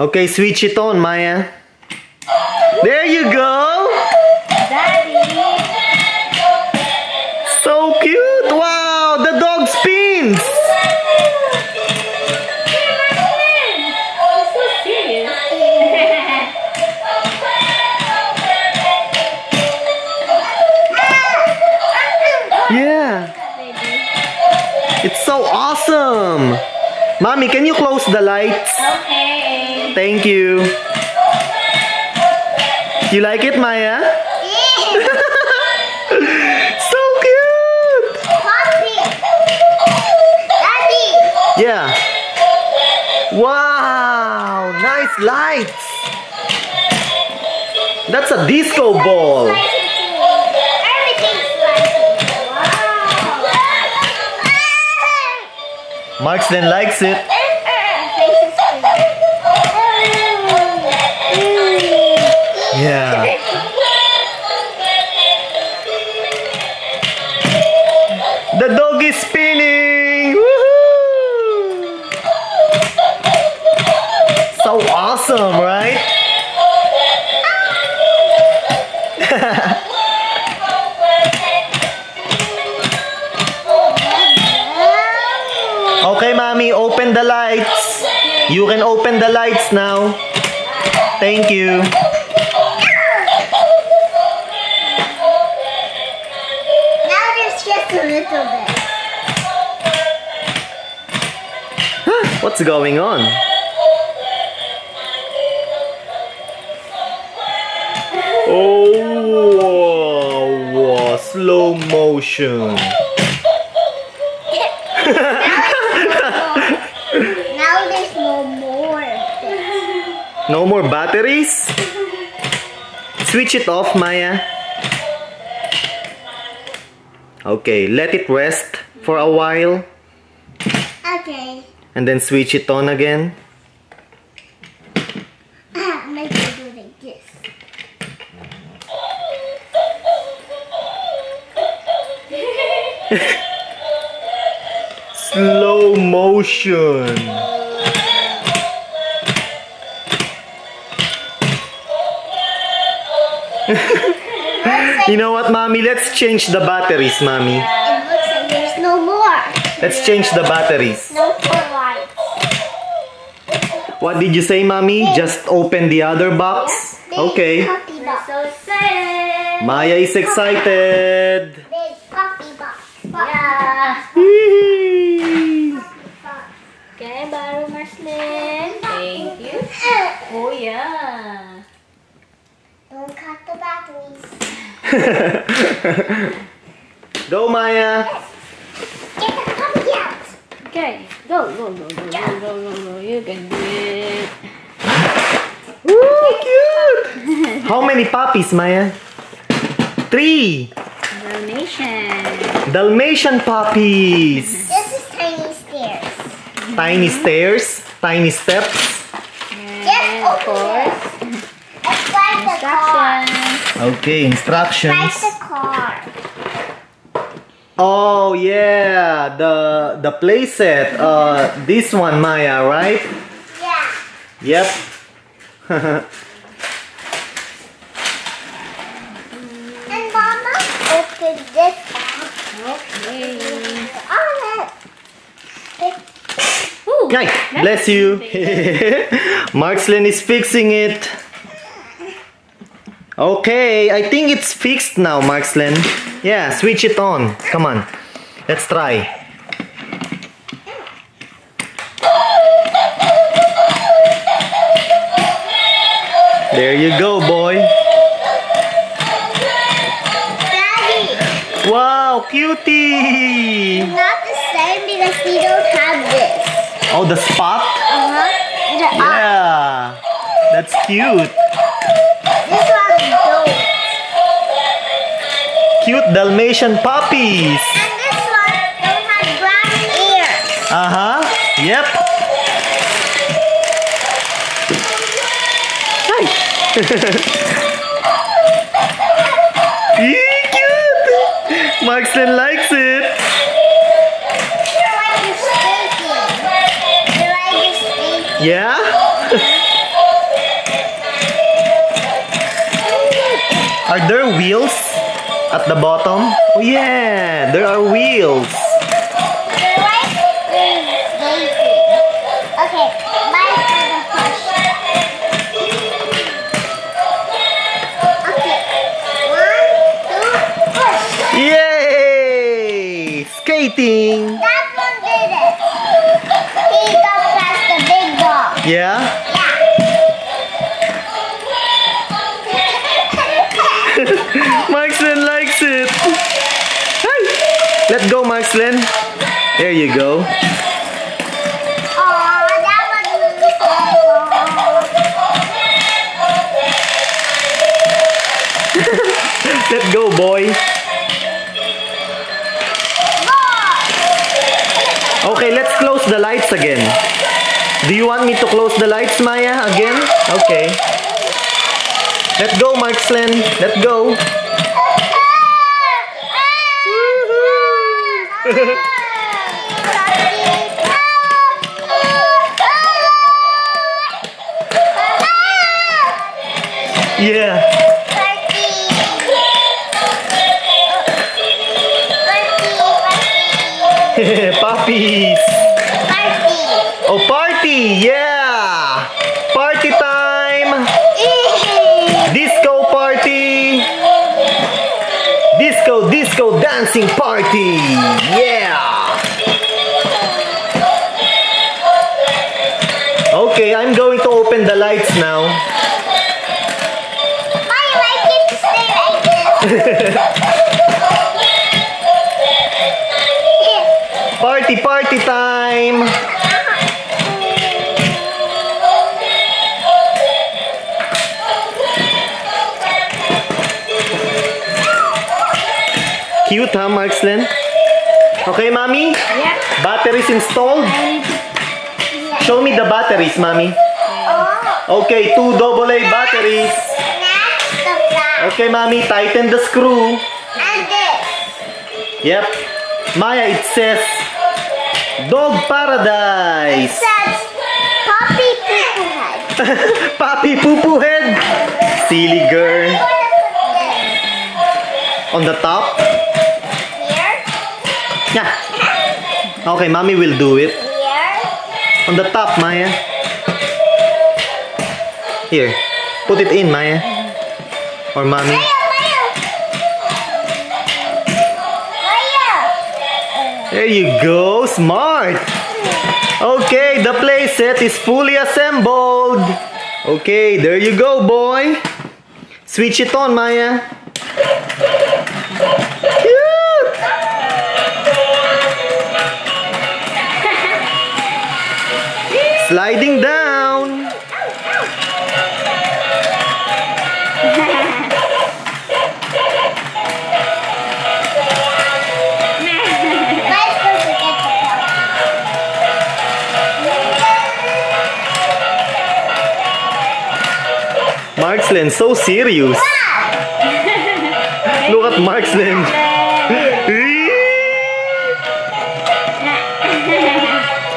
Okay, switch it on, Maya. There you go. Daddy. So cute. Wow, the dog spins. He's so serious. Yeah. It's so awesome. Mommy, can you close the lights? Okay. Thank you. You like it, Maya? Yeah. so cute. Daddy. Yeah. Wow, nice lights. That's a disco ball. Wow. Marksden likes it. Yeah. The dog is spinning. So awesome, right? Okay, mommy, open the lights. You can open the lights now. Thank you. What's going on? Oh, wow, slow motion. Now there's no more. No more batteries? Switch it off, Maya. Okay, let it rest for a while Okay. And then switch it on again. Ah, make it do like. Slow motion. You know what, mommy? Let's change the batteries, mommy. It looks like there's no more. Let's change the batteries. No. What did you say, mommy? Just open the other box? Big Okay. Box. so. Maya is excited. Big puppy box. Yeah. Okay, baru Marxlen. Thank you. Oh yeah. Don't cut the batteries. Go, Maya. Get the puppy out. Okay, go, go, go, go, go, go, go, go. You can do it. Woo, cute. How many puppies, Maya? Three. Dalmatian. Dalmatian puppies. This is tiny stairs. Tiny stairs, tiny steps. And of course, It's like the car. instructions. Okay, Like instructions. the car. Oh yeah, the the playset. Uh, this one, Maya, right? Yeah. Yep. And Mama opened this up. Okay. On. Ooh, Ay, bless you. Marxlen is fixing it. Okay, I think it's fixed now, Marxlen. Yeah, switch it on. Come on. Let's try. There you go, boy. Daddy, Wow, cutie. not the same because we don't have this. Oh, the spot? Uh-huh. Uh, Yeah. That's cute. Cute Dalmatian puppies. And this one don't have brown ears. Uh-huh. Yep. Hi. bottom? Oh yeah, there are wheels. The right is lazy. Okay, mine for the push. Okay, one, two, push. Yay! Skating! That one did it. He got past the big. Yeah? Yeah. Marksman likes it. Hey! Let go, Marksman. There you go. Aw, that was really simple. Let go, boy. Okay, let's close the lights again. Do you want me to close the lights, Maya, again? Okay. Let go, Marxlen. Let go. Yeah. Puppies. Party. Oh, party. Yeah. Party time. Disco party. Disco, disco dancing party. Yeah. Okay, I'm going to open the lights now. Okay, mommy? Yeah. Batteries installed? Show me the batteries, mommy. Okay, two AA batteries. Okay, mommy, tighten the screw. And this. Yep. Maya, it says Dog It Paradise. says Poppy Poo Head. Papi Poo Poo Head. Silly girl. On the top. Yeah. Okay, mommy will do it. here, On the top, Maya. Here. Put it in, Maya. Or mommy. Maya. Maya. There you go. Smart. Okay, the playset is fully assembled. Okay, there you go, boy. Switch it on, Maya. Sliding down. Let's go to get the puppy. Marxlen, so serious. Look at Marxlen.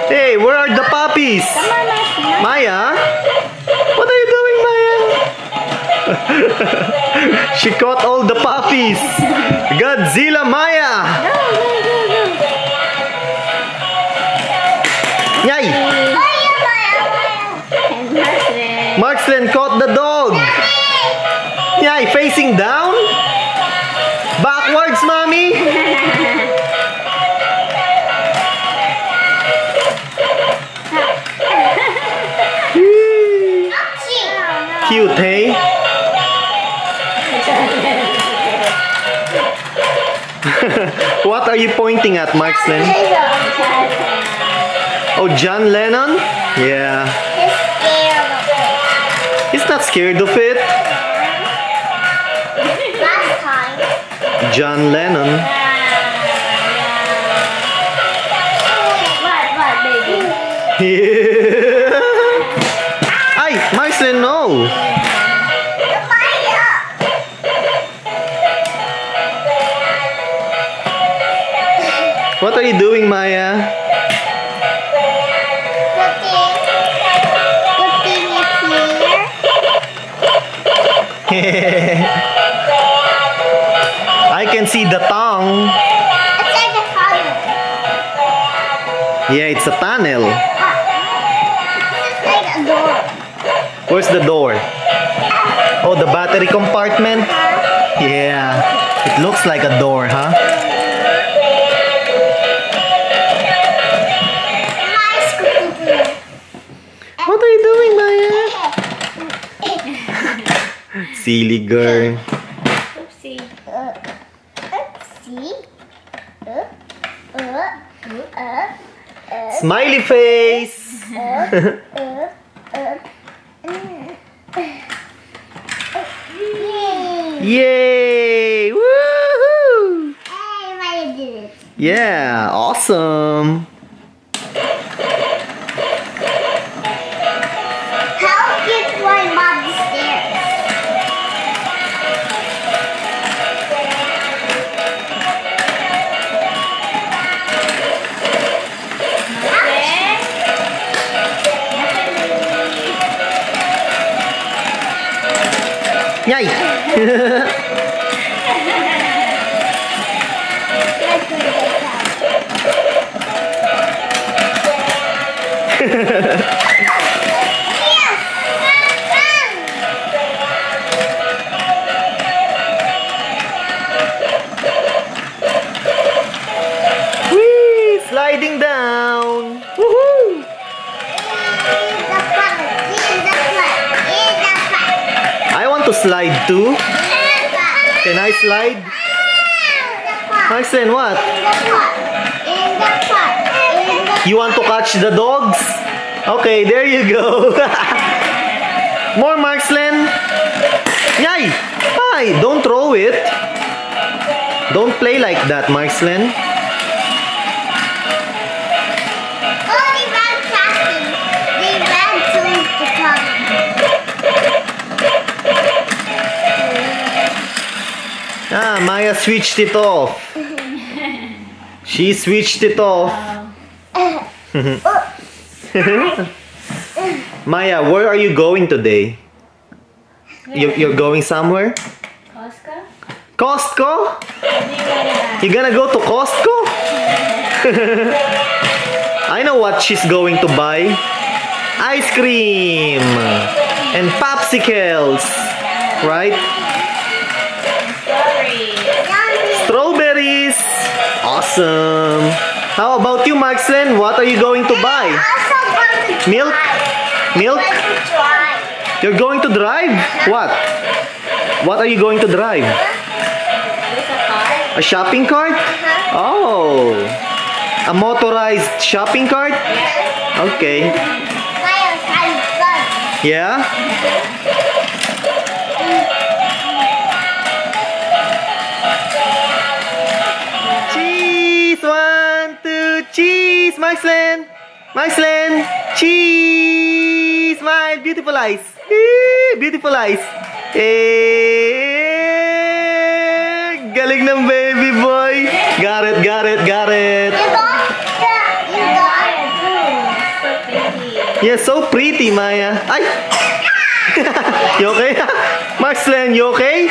hey, where are the puppies? Come on. Maya? What are you doing, Maya? she caught all the puppies. Godzilla Maya. Go, go, go. Yay! Maya, Maya, Maya. And caught the dog. Yay, facing down? Cute, hey? what are you pointing at, Marxlen? Oh, John Lennon? Yeah. He's scared of it. He's not scared of it. Last time. John Lennon. What, what, baby? Ay, Marxlen, no. What are you doing, Maya? Putting, putting it here. I can can see the tongue. It's like a tunnel. Yeah, it's a tunnel. The door? Oh, the battery compartment? Yeah. It looks like a door, huh? What are you doing, Maya? Silly girl. Oopsie. Uh? Uh, uh, uh, uh, Smiley face. uh, uh, uh. Mm. Yay! Woohoo! Did it. Yeah, awesome. Yay! Let's do it. Slide too. Can I slide? Maxen, what? You want to catch the dogs? Okay, there you go. More Marxlen. Yay! Hi, don't throw it. Don't play like that, Marxlen. Ah, Maya switched it off. She switched it off. Maya, where are you going today? You, you're going somewhere? Costco? Costco? You want to buy? You gonna go to Costco? I know what she's going to buy. Ice cream and popsicles, right? Awesome. How about you, Maxen? What are you going to buy? Milk? Milk? You're going to drive? What? What are you going to drive? A? A shopping cart? Oh. A motorized shopping cart? Okay. Yeah? Cheese! Marxlen! Marxlen! Cheese! Smile! Beautiful eyes! Eh, Beautiful eyes! Eh, galing ng baby boy! Got it, got it, got it! So pretty. Yeah, so pretty, Maya. Ay! you okay? Marxlen, you okay?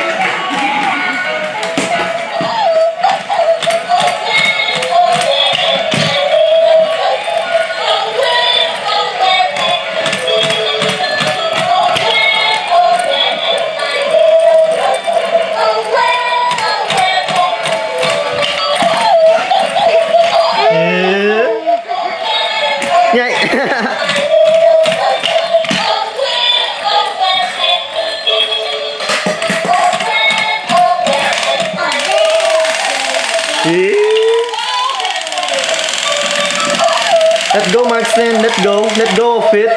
Let's go, Maxton. Let's go. Let's go of it.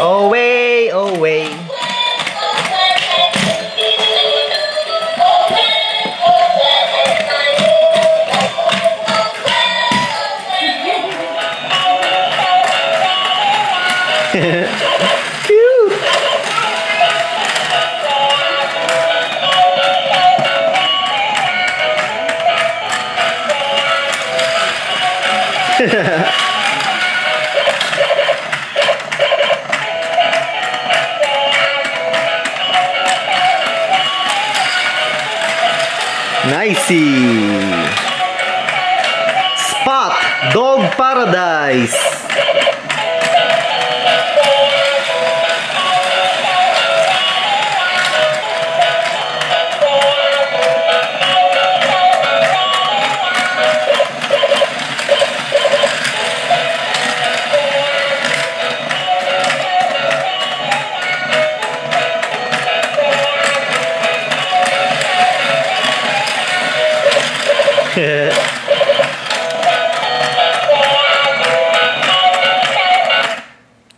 Away, away. Nicey. Spot, Dog Paradise.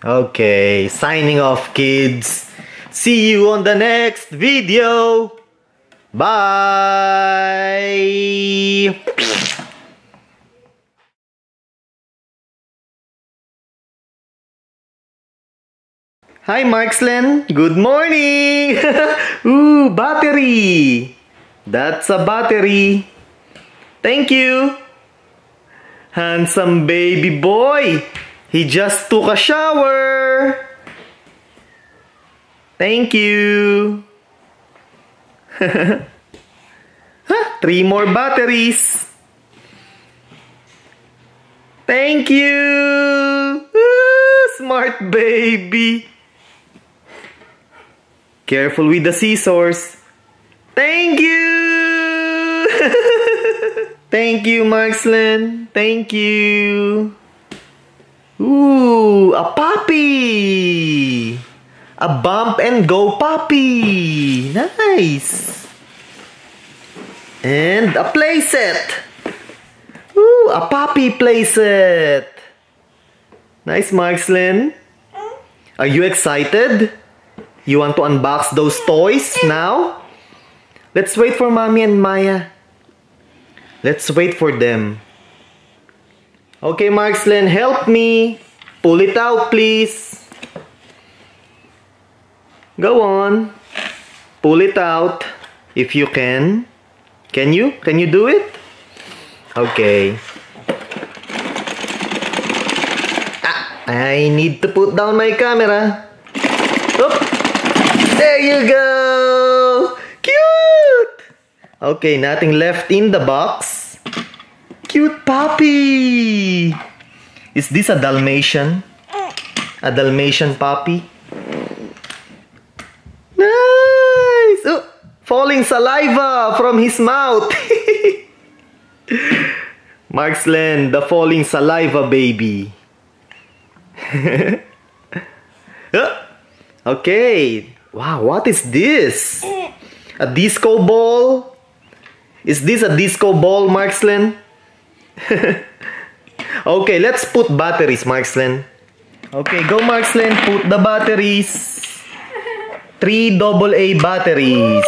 Okay, signing off, kids. See you on the next video. Bye. Hi, Marxlen. Good morning. Ooh, battery. That's a battery. Thank you. Handsome baby boy. He just took a shower. Thank you. Three more batteries. Thank you. Ooh, smart baby. Careful with the scissors. Thank you. Thank you, Marxlen. Thank you. Ooh, a puppy. A bump and go puppy. Nice. And a playset. Ooh, a puppy playset. Nice, Marxlen. Are you excited? You want to unbox those toys now? Let's wait for Mommy and Maya. Let's wait for them. Okay, Marxlen, help me. Pull it out, please. Go on. Pull it out if you can. Can you? Can you do it? Okay. Ah, I need to put down my camera. Oop. There you go. Cute. Okay, nothing left in the box. Cute puppy. Is this a Dalmatian? A Dalmatian puppy? Nice. Oh, falling saliva from his mouth. Marxlen, the falling saliva baby. Ah, okay. Wow, what is this? A disco ball? Is this a disco ball, Marxlen? okay, let's put batteries, Marksland. Okay, go Marksland, put the batteries. Three double A batteries.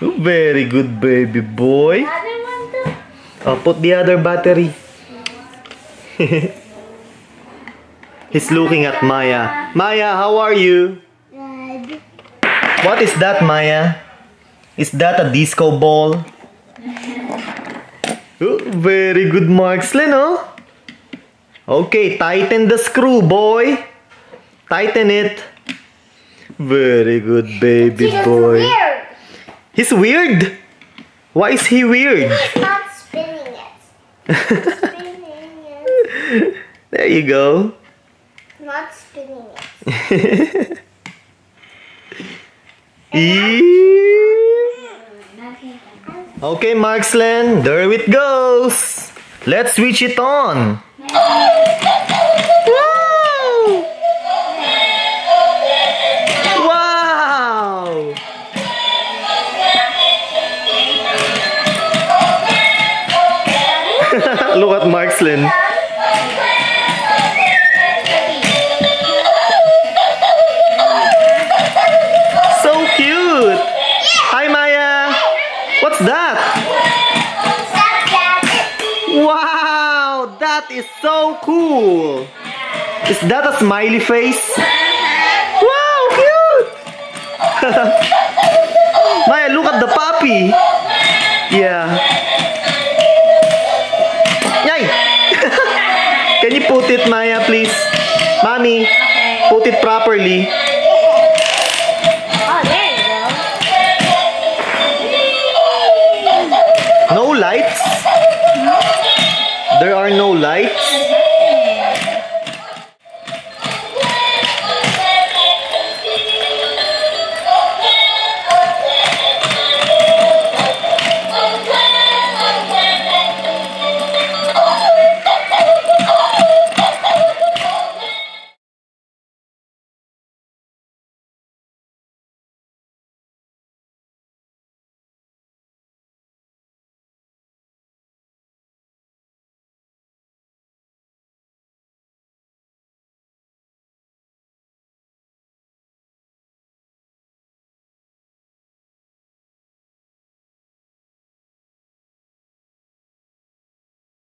Oh, very good, baby boy. Oh, put the other battery. He's looking at Maya. Maya, how are you? Good. What is that, Maya? Is that a disco ball? Oh, very good, marks, Leno. Okay, tighten the screw, boy. Tighten it. Very good, baby He's boy. weird. He's weird. Why is he weird? He's not spinning it. spinning it. There you go. Not spinning it. Eee. Mm, Okay, Marxlen, there it goes. Let's switch it on. Wow! Wow! Look at Marxlen. That. Wow! That is so cool! Is that a smiley face? Wow, cute! Maya, look at the puppy! Yeah. Yay! Can you put it, Maya, please? Mommy, put it properly. There are no lights?